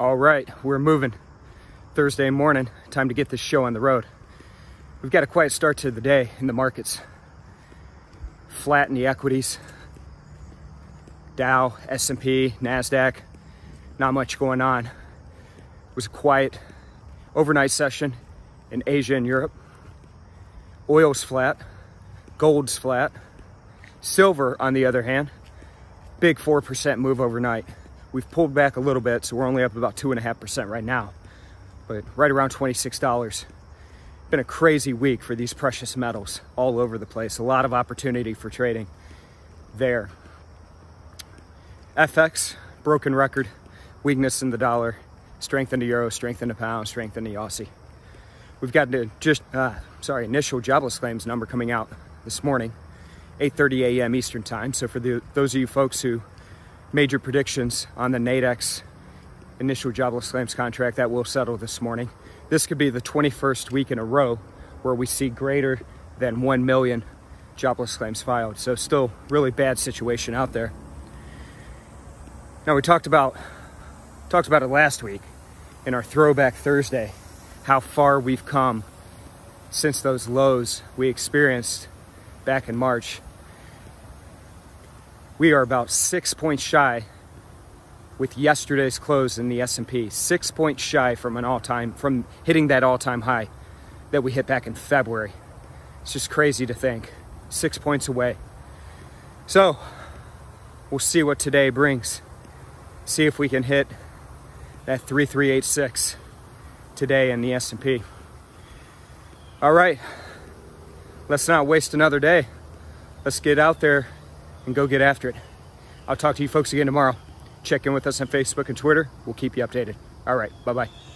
All right, we're moving. Thursday morning, time to get this show on the road. We've got a quiet start to the day in the markets. Flat in the equities. Dow, S&P, Nasdaq, not much going on. It was a quiet overnight session in Asia and Europe. Oil's flat, gold's flat. Silver, on the other hand, big 4% move overnight. We've pulled back a little bit, so we're only up about 2.5% right now, but right around $26. Been a crazy week for these precious metals all over the place. A lot of opportunity for trading there. FX, broken record, weakness in the dollar, strength in the euro, strength in the pound, strength in the Aussie. We've got the just, uh, sorry, initial jobless claims number coming out this morning, 8.30 a.m. Eastern time. So for the, those of you folks who major predictions on the Nadex initial jobless claims contract that will settle this morning. This could be the 21st week in a row where we see greater than 1 million jobless claims filed. So still really bad situation out there. Now we talked about talked about it last week in our throwback Thursday, how far we've come since those lows we experienced back in March we are about six points shy with yesterday's close in the S&P. Six points shy from an all-time, from hitting that all-time high that we hit back in February. It's just crazy to think. Six points away. So, we'll see what today brings. See if we can hit that 3386 today in the S&P. All right. Let's not waste another day. Let's get out there and go get after it. I'll talk to you folks again tomorrow. Check in with us on Facebook and Twitter. We'll keep you updated. All right. Bye bye.